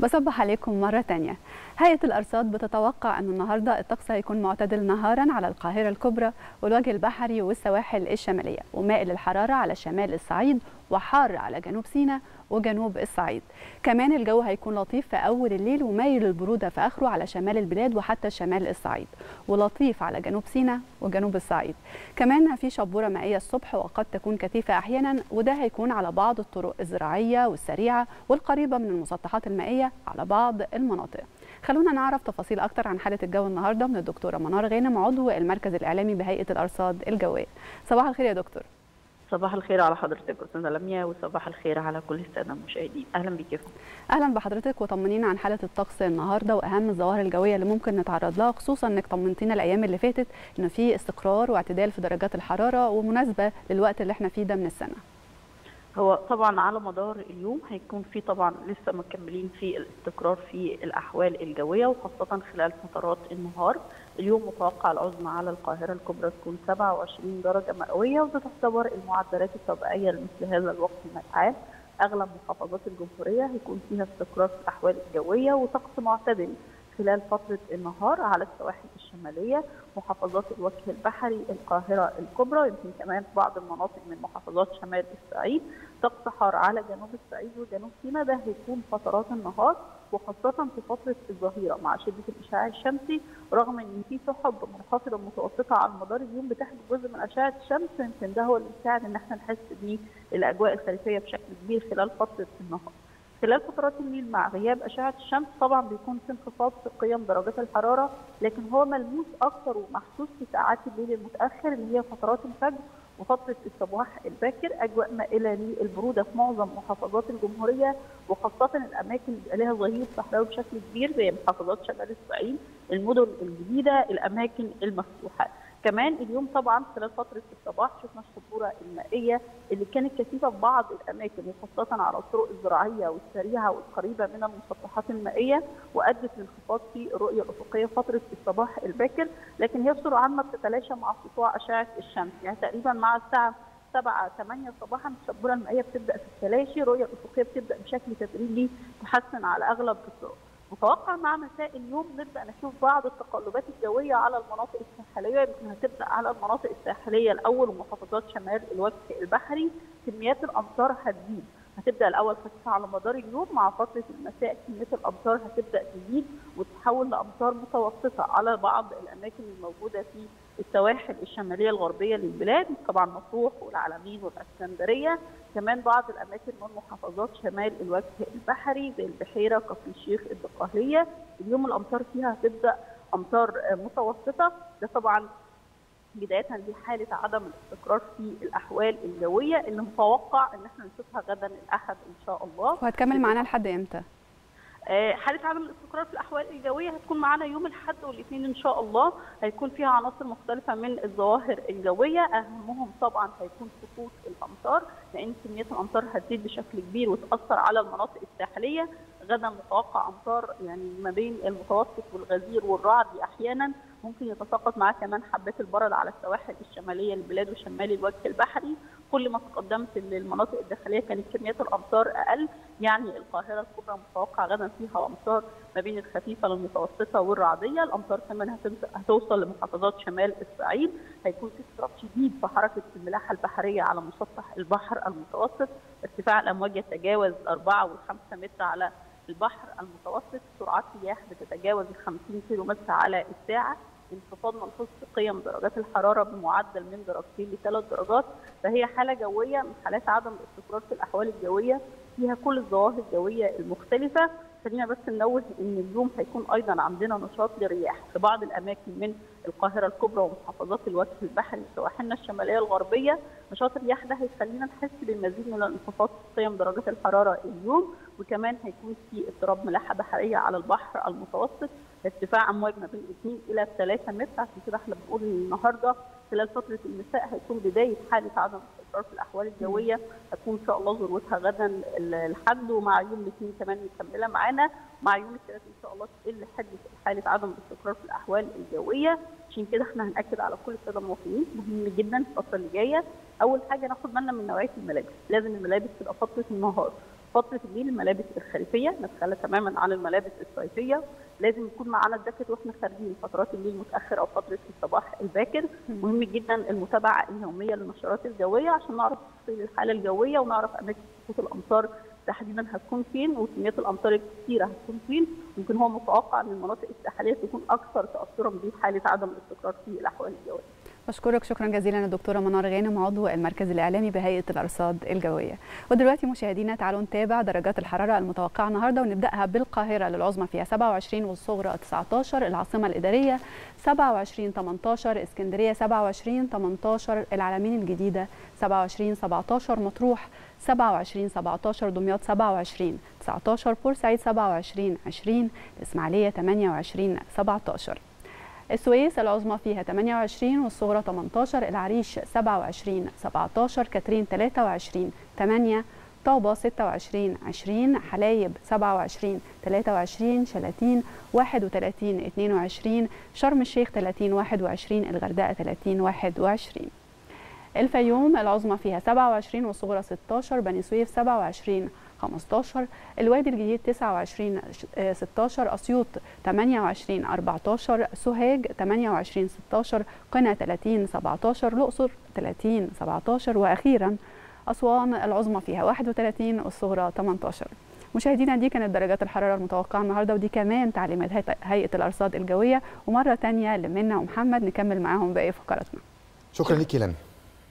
بصبح عليكم مرة تانية. هيئة الأرصاد بتتوقع أن النهاردة الطقس هيكون معتدل نهارا على القاهرة الكبرى والوجه البحري والسواحل الشمالية ومائل الحرارة على شمال الصعيد وحار على جنوب سيناء وجنوب الصعيد. كمان الجو هيكون لطيف في أول الليل ومايل البرودة في آخره على شمال البلاد وحتى شمال الصعيد ولطيف على جنوب سيناء وجنوب الصعيد. كمان في شبورة مائية الصبح وقد تكون كثيفة أحيانا وده هيكون على بعض الطرق الزراعية والسريعة والقريبة من المسطحات المائية على بعض المناطق. خلونا نعرف تفاصيل أكتر عن حالة الجو النهاردة من الدكتورة منار غانم عضو المركز الإعلامي بهيئة الأرصاد الجوية. صباح الخير يا دكتور. صباح الخير على حضرتك أستاذة لميا وصباح الخير على كل السادة المشاهدين. أهلا بك أهلا بحضرتك وطمنينا عن حالة الطقس النهارده وأهم الظواهر الجوية اللي ممكن نتعرض لها خصوصا إنك طمنتينا الأيام اللي فاتت انه في استقرار واعتدال في درجات الحرارة ومناسبة للوقت اللي إحنا فيه ده من السنة. هو طبعا على مدار اليوم هيكون في طبعا لسه مكملين في الاستقرار في الأحوال الجوية وخاصة خلال فترات النهار. اليوم متوقع العظمى على القاهرة الكبرى تكون 27 درجة مئوية وده تعتبر المعدلات الطبيعية لمثل هذا الوقت من العام. أغلب محافظات الجمهورية هيكون فيها استقرار في الأحوال الجوية وطقس معتدل خلال فترة النهار على السواحل الشمالية محافظات الوجه البحري القاهرة الكبرى يمكن كمان بعض المناطق من محافظات شمال الصعيد طقس حار على جنوب الصعيد وجنوب سيناء ده هيكون فترات النهار وخاصة في فترة الظهيرة مع شدة الإشعاع الشمسي رغم إن في سحب منخفضة متوسطة على مدار اليوم بتحجب جزء من أشعة الشمس يمكن ده هو اللي بيساعد إن إحنا نحس بالأجواء الخريفية بشكل كبير خلال فترة النهار. خلال فترات الليل مع غياب أشعة الشمس طبعا بيكون في انخفاض في قيم درجات الحرارة لكن هو ملموس أكثر ومحسوس في ساعات الليل المتأخر اللي هي فترات الفجر وفترة الصباح الباكر أجواء مائلة للبرودة في معظم محافظات الجمهورية وخاصة الأماكن اللي لها ظهير صحراوي بشكل كبير زي محافظات شمال الصعيد المدن الجديدة الأماكن المفتوحة. كمان اليوم طبعا خلال فترة الصباح شفنا الشبوره المائية اللي كانت كثيفة في بعض الأماكن وخاصة على الطرق الزراعية والسريعة والقريبة من المسطحات المائية وأدت لانخفاض في الرؤية الأفقية فترة الصباح الباكر. لكن هي بسرعة عامة بتتلاشى مع سطوع أشعة الشمس. يعني تقريبا مع الساعة 7 8 صباحا الشبورة المائية بتبدأ في التلاشي الرؤية الأفقية بتبدأ بشكل تدريجي تحسن على أغلب الطرق. متوقع مع مساء اليوم نبدأ نشوف بعض التقلبات الجوية على المناطق الساحلية يمكن هتبدأ على المناطق الساحلية الأول ومحافظات شمال الوجه البحري كميات الأمطار هتزيد. هتبدأ الأول خفيفه على مدار اليوم مع فترة المساء كميه الأمطار هتبدأ تزيد وتتحول لأمطار متوسطة على بعض الأماكن الموجودة في السواحل الشمالية الغربية للبلاد طبعا مطروح والعلمين والإسكندرية كمان بعض الأماكن من محافظات شمال الوجه البحري زي البحيرة كفر الشيخ الدقهليه اليوم الأمطار فيها هتبدأ أمطار متوسطة. ده طبعا بداية لحالة عدم الاستقرار في الأحوال الجوية اللي متوقع إن إحنا نشوفها غدا الأحد إن شاء الله. وهتكمل معانا لحد إمتى؟ حالة عدم الاستقرار في الأحوال الجويه هتكون معانا يوم الأحد والإثنين إن شاء الله. هيكون فيها عناصر مختلفة من الظواهر الجويه أهمهم طبعا هيكون سقوط الأمطار لأن كمية الأمطار هتزيد بشكل كبير وتأثر على المناطق الساحلية. غدا متوقع أمطار يعني ما بين المتوسط والغزير والرعد أحيانا. ممكن يتساقط معاه كمان حبات البرد على السواحل الشمالية للبلاد وشمال الوجه البحري. كل ما تقدمت للمناطق الداخلية كانت كميات الأمطار أقل. يعني القاهرة الكبرى متوقع غدا فيها أمطار ما بين الخفيفة للمتوسطة والرعدية. الأمطار كمان هتوصل لمحافظات شمال الصعيد. هيكون في اضطراب شديد في حركة الملاحة البحرية على مسطح البحر المتوسط. ارتفاع الأمواج يتجاوز 4 و5 متر على البحر المتوسط. سرعات رياح بتتجاوز ال 50 كيلو متر على الساعة. انخفاض ملحوظ في قيم درجات الحرارة بمعدل من درجتين لثلاث درجات فهي حالة جوية من حالات عدم الاستقرار في الأحوال الجوية فيها كل الظواهر الجوية المختلفة. خلينا بس ننوه إن اليوم هيكون أيضا عندنا نشاط للرياح في بعض الأماكن من القاهرة الكبرى ومحافظات الوجه البحري سواحلنا الشمالية الغربية. نشاط الرياح ده هيخلينا نحس بالمزيد من الانخفاض في قيم درجات الحرارة اليوم وكمان هيكون في اضطراب ملاحة بحرية على البحر المتوسط. ارتفاع أمواج ما بين 2 إلى 3 متر عشان كده إحنا بنقول النهارده خلال فترة المساء هيكون بداية حالة عدم الاستقرار في الأحوال الجوية. هتكون إن شاء الله ذروتها غدا الحد ومع يوم الاثنين كمان مكملة معانا. مع يوم الثلاث إن شاء الله تقل حده حالة عدم الاستقرار في الأحوال الجوية. عشان كده إحنا هنأكد على كل الساده المواطنين مهم جدا الفترة اللي جاية. أول حاجة ناخد بالنا من نوعية الملابس. لازم الملابس تبقى فترة النهار. فترة الليل الملابس الخريفيه نتخلى تماما عن الملابس الصيفية. لازم يكون معانا الجاكيت وإحنا خارجين فترات الليل متأخر أو فترة الصباح الباكر. مهم جدا المتابعة اليومية للنشرات الجوية عشان نعرف تفاصيل الحالة الجوية ونعرف أماكن سقوط الأمطار تحديدا هتكون فين وكميات الأمطار الكثيره هتكون فين. ممكن هو متوقع إن المناطق الساحلية تكون أكثر تاثرا بحالة عدم الاستقرار في الأحوال الجوية. بشكرك. شكرا جزيلا الدكتوره منار غانم عضو المركز الإعلامي بهيئة الأرصاد الجوية. ودلوقتي مشاهدينا تعالوا نتابع درجات الحرارة المتوقعة النهارده ونبدأها بالقاهرة للعظمى فيها 27 والصغرى 19 العاصمة الإدارية 27 18 اسكندرية 27 18 العلمين الجديدة 27 17 مطروح 27 17 دمياط 27 19 بورسعيد 27 20 الإسماعيلية 28 17 السويس العظمى فيها 28 والصغرى 18 العريش 27 17 كاترين 23 8 طابة 26 20 حلايب 27 23 شلاتين 31 22 شرم الشيخ 30 21 الغردقة 30 21 الفيوم العظمى فيها 27 والصغرى 16 بني سويف 27 15 الوادي الجديد 29 16 أسيوط 28 14 سوهاج 28 16 قنا 30 17 الأقصر 30 17 وأخيرا أسوان العظمى فيها 31 والصغرى 18 مشاهدينا دي كانت درجات الحرارة المتوقعة النهارده ودي كمان تعليمات هيئه الأرصاد الجوية. ومرة ثانية لمنى ومحمد نكمل معاهم باقي فقراتنا. شكرا لك لنا